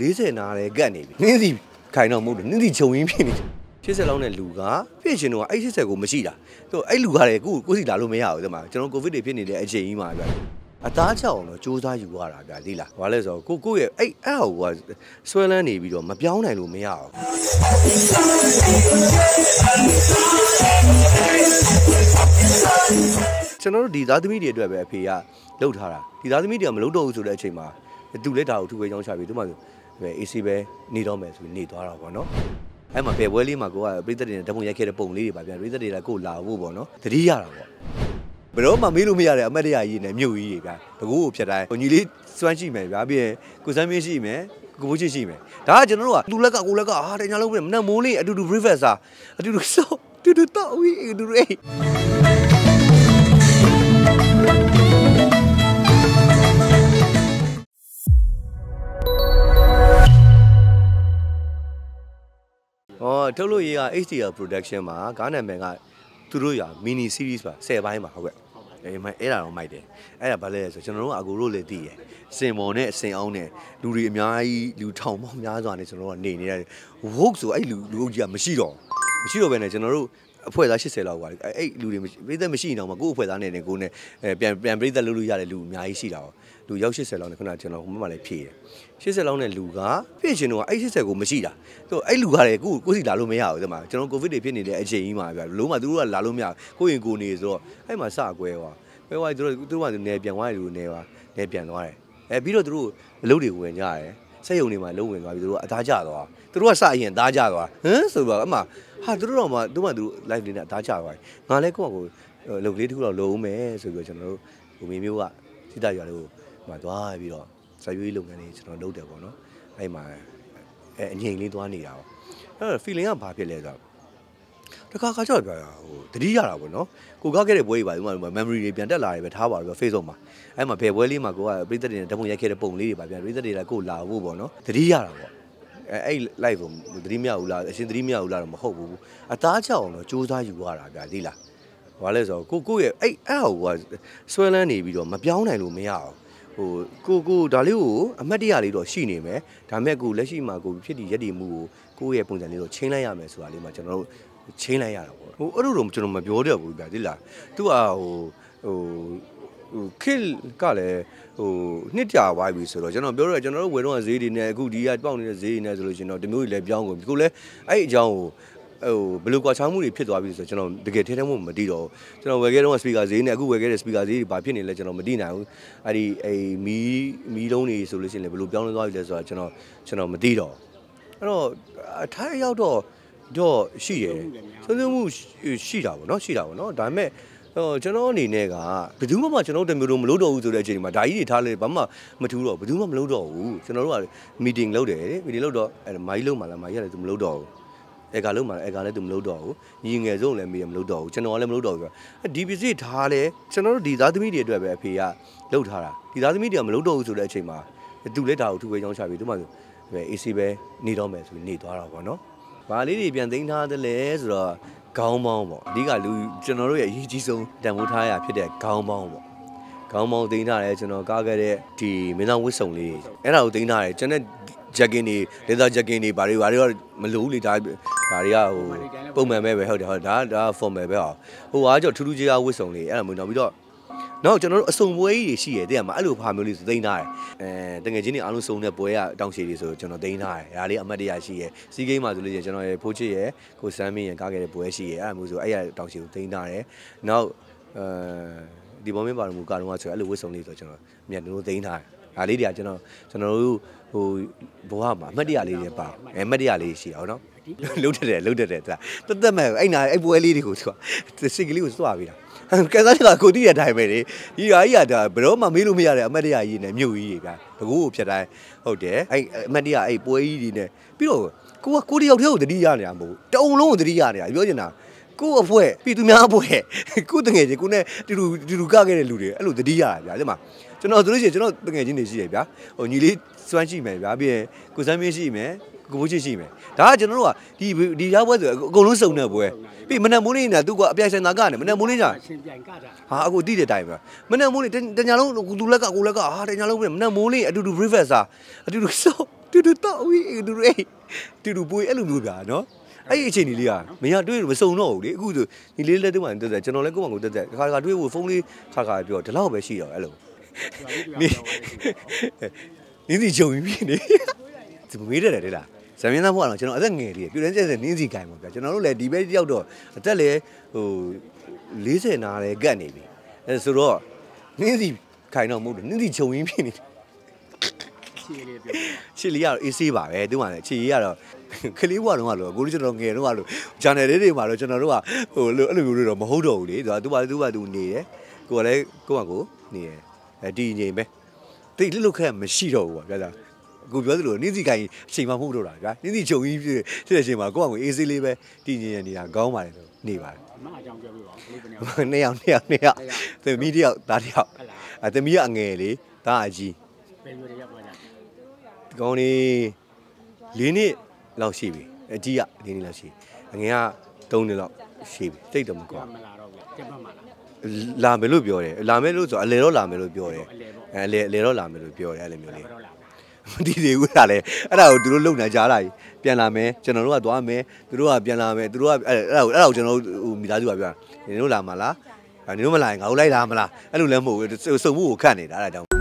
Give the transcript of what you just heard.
40နားလဲကတ်နေပြီနင်းစီခိုင်တော့မဟုတ်ဘူးနင်းစီခြုံရင်းဖြစ်နေ80လောက်နဲ့လူကဖြစ်ရှင်တော့အဲ့80ကိုမရှိတာသူအဲ့လူကလည်းကိုကိုစီလာလို့မရဘူးဒီမှာကျွန်တော်ကိုဗစ်တွေဖြစ်နေတဲ့အချိန်ကြီးမှာဗျအသားချောင်းတော့စူးစမ်းယူရတာဗျာဒီလားဘာလဲဆိုတော့ကိုကိုရဲ့အဲ့အဲ့ဟိုကဆွဲလန်းနေပြီးတော့မပြောင်းနိုင်လို့မရအောင်ကျွန်တော်တို့ဒီသားသမီးတွေအတွက်ပဲအဖေကလှုပ်ထားတာဒီသားသမီးတွေကမလှုပ်တော့ဘူးဆိုတဲ့အချိန်မှာသူလည်းဒါကိုထူဝဲချောင်းချပြီးသူမှဆို ပဲ AC ပဲနေတော့မယ်ဆိုပြီးနေသွားတာပေါ့နော်အဲ့မှာဘယ်ပွဲလေးမှာကိုကပြည်သက်တွေနဲ့ဓမုံရိုက်ခဲ့တဲ့ပုံလေးတွေပါဗျာပြည်သက်တွေကကိုလာဖို့ပေါ့နော်တတိရတာပေါ့ဘယ်တော့မှမေးလို့မရတဲ့အမတ်တရကြီးနဲ့မြို့ကြီးတွေဗျာတကူကိုဖြတ်တိုင်းဟိုညီလေးစွမ်းရှိမယ်ဗျာပြီးရင်ကိုစမ်းမင်းရှိမယ်ကိုဘိုးချစ်ရှိမယ်ဒါကကျွန်တော်တို့ကလူလက်ကကိုလက်ကအာတညာလုံးပဲမနဲ့မိုးလေးအတူတူ breakfast စာအတူတူစောအတူတူတော့ဝီအတူတူအေး ထုတ်လို့ရေးက HDR production မှာကားနာမည်ကသူတို့ရ mini series ပါ10ပိုင်းပါဟုတ်ကဲ့အဲ့မှာအဲ့ဒါတော့မိုက်တယ်အဲ့ဒါဘာလဲဆိုကျွန်တော်တို့အကူတို့လည်းသိရယ်စင်ပေါ်နဲ့အစင်အောင်နဲ့လူတွေအများကြီးလူထောင်ပေါင်းများစွာနဲ့ကျွန်တော်တို့ကနေနေရတယ်ဝုတ်ဆိုအဲ့လူလူအုပ်ကြီးကမရှိတော့မရှိတော့ဘဲနဲ့ကျွန်တော်တို့ အဖွဲ့သား80လောက်ပါအဲ့အဲ့လူတွေပြိသက်မရှိတော့မှကိုယ့်အဖွဲ့သားနဲ့နဲ့ကိုယ်နဲ့အဲပြန်ပြန်ပြိသက်လုပ်လို့ရတဲ့လူအများကြီးရှိတာပေါ့လူရောက်80လောက်နဲ့ခုနကကျွန်တော်ဟိုမှာလည်းဖြည့်တယ်80လောက်နဲ့လူကဖြစ်ရှင်တော့အဲ့80ကိုမရှိတာသူအဲ့လူကလည်းကိုကိုစီလာလို့မရဘူးဒီမှာကျွန်တော်ကိုဗစ်တွေဖြစ်နေတဲ့အချိန်ကြီးမှာဗျာလုံးဝသူတို့ကလာလို့မရကိုရင်ကိုနေဆိုတော့အဲ့မှာစကွဲသွားကွဲသွားသူတို့သူတို့ကနေပြန်သွားတယ်လူနေပါနေပြန်သွားတယ်အဲပြီးတော့သူတို့အလုပ်တွေဝင်ကြတယ်စက်ရုံတွေမှာလုံးဝင်သွားပြီးသူတို့အသားကျသွားသူတို့ကစရင်သားကျသွားဟမ်ဆိုတော့အမှ ဟာသူတို့တော့မှသူမှသူတို့ live လေးနဲ့အသားကျသွားတယ်ငါလည်းကိုယ့်ကိုအလုပ်လေးတစ်ခုတော့လုံးမယ်ဆိုပြီးတော့ကျွန်တော်တို့ဟိုမင်းမျိုးကစိတ္တရွာလေးကိုမှသွားပြီးတော့စာရွေးလုပ်ငန်းလေးကျွန်တော်လုပ်တယ်ပေါ့နော်အဲ့မှာအဲအငြိမ်လေးသွားနေတာပေါ့အဲ့တော့ feeling ကဘာဖြစ်လဲဆိုတော့တခါခါကြောက်ပြရဟိုတတိရတာပေါ့နော်ကိုကခဲ့တဲ့ပွဲကြီးပါဒီမှာ memory တွေပြန်တက်လာတယ်ပဲထားပါတော့ Facebook မှာအဲ့မှာဘယ်ပွဲလေးမှာကိုကပြည်သက်တွေနဲ့ဓာတ်ပုံရိုက်ခဲ့တဲ့ပုံလေးတွေပါပြန်ပြည်သက်တွေကကိုလာဖို့ပေါ့နော်တတိရတာပေါ့ အဲအဲ့ live ကိုသတိမရဘူးလားအရှင်သတိမရဘူးလားတော့မဟုတ်ဘူးအသားချောင်းတော့စူးစမ်းယူရတာဗျာဒီလားဘာလဲဆိုတော့ကိုကိုရဲ့အဲ့အဲ့ဟိုကဆွဲလန်းနေပြီးတော့မပြောင်းနိုင်လို့မရအောင်ဟိုကိုကိုဒါလေးကိုအမှတ်တရလေးတော့ရှိနေမယ်ဒါမဲ့ကိုလက်ရှိမှာကိုဖြစ်တည်ရက်တည်မှုကိုကိုရဲ့ပုံစံလေးတော့ချင်းလိုက်ရမယ်ဆိုတာလေးမှာကျွန်တော်တို့ချင်းလိုက်ရတာပေါ့ဟိုအဲ့လိုတော့ကျွန်တော်မပြောတတ်ဘူးဗျာဒီလားသူကဟိုဟို ဟိုခစ်ကလည်းဟိုနှစ်ကြာသွားပြီဆိုတော့ကျွန်တော်ပြောတော့ကျွန်တော်တို့ဝယ်တော့ဈေးတွေနဲ့အခုဒီကပေါက်နေတဲ့ဈေးတွေနဲ့ဆိုလို့ရှင်တော့ဒီမျိုးတွေလည်းပြောင်းကုန်ပြီကိုလည်းအဲ့အကြောင်းကိုဟိုဘယ်လိုကွာချောင်းမှုတွေဖြစ်သွားပြီဆိုတော့ကျွန်တော်တကယ်ထဲထဲမှုမသိတော့ဘူးကျွန်တော်ဝယ်ခဲ့တော့စပီကာဈေးနဲ့အခုဝယ်ခဲ့တဲ့စပီကာဈေးတွေဘာဖြစ်နေလဲကျွန်တော်မသိနိုင်ဘူးအဲ့ဒီအဲမီးမီးလုံးတွေဆိုလို့ရှိရင်လည်းဘယ်လိုပြောင်းလဲသွားပြီလဲဆိုတော့ကျွန်တော်ကျွန်တော်မသိတော့အဲ့တော့အထိုင်းရောက်တော့တော့ရှိရယ်ဆုံးဆုံးမှုရှိတာပေါ့နော်ရှိတာပေါ့နော်ဒါပေမဲ့ ဟိုကျွန်တော်အနေနဲ့ကဘယ်သူမှမကျွန်တော်တို့တမျိုးလိုမလုပ်တော့ဘူးဆိုတဲ့အချိန်မှာဓာကြီးတွေထားလဲဘာမှမထူးတော့ဘယ်သူမှမလုပ်တော့ဘူးကျွန်တော်တို့ကမီတင်လုပ်တယ်မီတင်လုပ်တော့အဲမိုင်းလုံးမှလားမိုင်းရတယ်သူမလုပ်တော့ဘူးအဲကလုံးမှအဲကလည်းသူမလုပ်တော့ဘူးညီငယ်ဆုံးလည်းမေးမလုပ်တော့ဘူးကျွန်တော်ကလည်းမလုပ်တော့ဘူးဒီပစ္စည်းထားလဲကျွန်တော်တို့ဒီသားသမီးတွေအတွက်ပဲအဖေကလုပ်ထားတာဒီသားသမီးတွေကမလုပ်တော့ဘူးဆိုတဲ့အချိန်မှာသူလည်းဒါကိုထူဝဲချောင်းချပြီးသူမှပဲ AC ပဲနေတော့မယ်ဆိုပြီးနေသွားတာပေါ့နော်။ဘာလေးတွေပြန်သိမ်းထားသလဲဆိုတော့ ခေါင်းပေါင်းပေါ့။အဓိကလူကျွန်တော်တို့ရဲ့အရေးကြီးဆုံးတန်ဖိုးထားရဖြစ်တဲ့ခေါင်းပေါင်းပေါ့။ခေါင်းပေါင်းသိမ်းထားတယ်ကျွန်တော်ကားခဲ့တဲ့ဒီမင်းသားဝစ်စုံလေးအဲ့ဒါကိုသိမ်းထားတယ်ကျွန်တော်ဂျက်ကင်တွေလေသာဂျက်ကင်တွေဘာတွေဘာတွေတော့မလိုဘူးလေဒါဘာတွေကဟိုပုံမှန်ပဲပဲဟုတ်တယ်ဟုတ်ဒါဒါ formal ပဲဟောဟိုအားကြောင့်ထူးထူးခြားခြားဝစ်စုံလေးအဲ့ဒါမျိုးတော့ပြီးတော့ နောက်ကျွန်တော်တို့အစုံပွဲကြီးတွေရှိရတဲ့မှာအဲ့လိုဖာမျိုးလေးဆိုသိမ်းထားတယ်အဲတကယ်ချင်းတွေအားလုံးစုံတဲ့ပွဲကတောင်ရှည်တွေဆိုကျွန်တော်သိမ်းထားတယ်ဒါလေးအမှတ်တရရှိရစီးကိန်းမှာဆိုလို့ရှိရင်ကျွန်တော်ရဲ့ဖိုးချစ်ရဲ့ကိုစမ်းမင်းရဲ့ကားခဲ့တဲ့ပွဲရှိရအဲ့ဒါမျိုးဆိုအဲ့ရတောင်ရှည်ကိုသိမ်းထားတယ်နောက်အဲဒီဘောမင်းပါမူကတော့ဆိုအဲ့လိုဝစ်စုံလေးဆိုကျွန်တော်အမြတ်တို့သိမ်းထားတယ် ဒါလေးတွေကကျွန်တော်ကျွန်တော်တို့ဟိုဘဝမှာအမှတ်တရလေးတွေပါအဲအမှတ်တရလေးရှိအောင်နော်လုံးတက်တယ်လုံးတက်တယ်တသက်မဲ့အဲ့နာအဲ့ပွဲလေးတွေကိုသူကစိတ်ကလေးကိုစွာပြီးတာကဲစားချက်ကကိုတိတဲ့အတိုင်းပဲလေဒီဟာကြီးကဒါဘယ်တော့မှမေးလို့မရတဲ့အမတ်တရကြီးနဲ့မြို့ကြီးတွေဗျာဘကိုးကိုဖြတ်တိုင်းဟုတ်တယ်အဲ့အမတ်တရအဲ့ပွဲကြီးတွေနဲ့ပြီးတော့ကိုကကိုတယောက်တည်းကိုတတိရနေတာမဟုတ်ဘူးတုံလုံးကိုတတိရနေတာပြောချင်တာ ကို့အဖွဲ့ပြည်သူများအဖွဲ့ကိုတငယ်ချင်းကိုနဲ့တူတူတူတူကခဲ့တဲ့လူတွေအဲ့လိုတတိရတာဗျာဒီမှာကျွန်တော်ဆိုလို့ရှိရင်ကျွန်တော်တငယ်ချင်းတွေရှိရဗျာဟိုညီလေးစွမ်းရှိမယ်ဗျာပြီးရင်ကိုစမ်းမင်းရှိမယ်ကိုဘိုးချစ်ရှိမယ်ဒါကကျွန်တော်တို့ကဒီဒီရောက်ပွဲဆိုအကုန်လုံးစုံတဲ့ပွဲပြီးမနက်မိုးလေးနေတာသူကအပြိုင်ဆိုင်သာကနေမနက်မိုးလေးညာရှင်ပြိုင်ကတာဟာအခုတိတဲ့တိုင်းပဲမနက်မိုးလေးတညာလုံးသူလက်ကကိုလက်ကဟာတညာလုံးပဲမနက်မိုးလေးအတူတူ breakfast စာအတူတူစောတူတူတူတော့ဝီတူတူအေးတူတူပွေးအဲ့လိုမျိုးဗျာနော် အဲ့ဒီအချိန်ကြီးလေးကမင်းကတွေ့လို့မစုံတော့ဘူးလေအခုဆိုဒီလေးလက်တူမှတက်တက်ကျွန်တော်လည်းကိုယ့်ဘာကိုတက်တက်ခါခါတွေ့ဖို့ဖုန်းလေးခါခါပြောဒီလောက်ပဲရှိတော့အဲ့လိုနင်းနင်းစီဂျုံပြီးနေဒီမေးတယ်လေလားဇမင်းသားဘုရားတော့ကျွန်တော်အသက်ငယ်လေးပြူတန်းကျက်တဲ့နင်းစီကင်ပါဗျာကျွန်တော်တို့လည်းဒီဘက်တယောက်တော့အသက်လည်းဟို40နာလည်းကတ်နေပြီအဲဆိုတော့နင်းစီခိုင်တော့မဟုတ်ဘူးနင်းစီဂျုံရင်းဖြစ်နေတယ် ရှေ့လေးပြောချစ်လေးကတော့အေးဆေးပါပဲသူကလည်းချစ်ရေးကတော့ကလေးဘွားတော့ကလို့ကိုလေးကျွန်တော်ငယ်တော့ကလို့ channel လေးတွေမှာတော့ကျွန်တော်တို့ကဟိုလိုအဲ့လိုမျိုးတွေတော့မဟုတ်တော့ဘူးလေသူကသူကသူကသူနေတယ်ကိုကလည်းကိုကကိုနေတယ်အဲဒီငိမ်ပဲတိတ်လွတ်လွတ်ခက်မရှိတော့ဘူးဗျာဗျာကိုပြောသလိုနင်းစီကိုင်အချိန်မှမဟုတ်တော့တာဗျာနင်းစီချုပ်ကြီးဖြစ်ဖြစ်တဲ့အချိန်မှာကိုကကိုအေးဆေးလေးပဲတည်ငြိမ်ရနေတာကောင်းပါတယ်ဆိုနေပါတယ်အမအကြောင်းပြောပြပါဦးဘလို့ဘယ်နေနှစ်ယောက်နှစ်ယောက်နှစ်ယောက်သမီးတစ်ယောက်သားတစ်ယောက်ဟလာအဲသမီးကအငယ်လေးသားအကြီးဘယ်လိုတွေရောက်သွားကြဒီ ကောင်းလေး၄နှစ်လောက်ရှိပြီအကြီးက၄နှစ်လောက်ရှိအငယ်က၃နှစ်လောက်ရှိပြီတိတ်တော့မကွာမလာတော့ဘူးတက်ပတ်မှာလားလာမယ်လို့ပြောတယ်လာမယ်လို့ဆိုအလဲတော့လာမယ်လို့ပြောတယ်အလဲပေါ့အဲအလဲအလဲတော့လာမယ်လို့ပြောတယ်အဲ့လိုမျိုးလေးဘယ်တော့လာမတည်သေးဘူးလားလေအဲ့ဒါကိုသူတို့လုံနေကြလာပြီပြန်လာမယ်ကျွန်တော်တို့ကသွားမယ်သူတို့ကပြန်လာမယ်သူတို့ကအဲ့အဲ့ဒါကိုအဲ့ဒါကိုကျွန်တော်တို့ဟိုမိသားစုကပြောနင်တို့လာမလားနင်တို့မလာရင်ငါတို့လိုက်လာမလားအဲ့လိုလည်းမဟုတ်ဘူးစုံမှုကိုခတ်နေတာအဲ့ဒါကြောင့်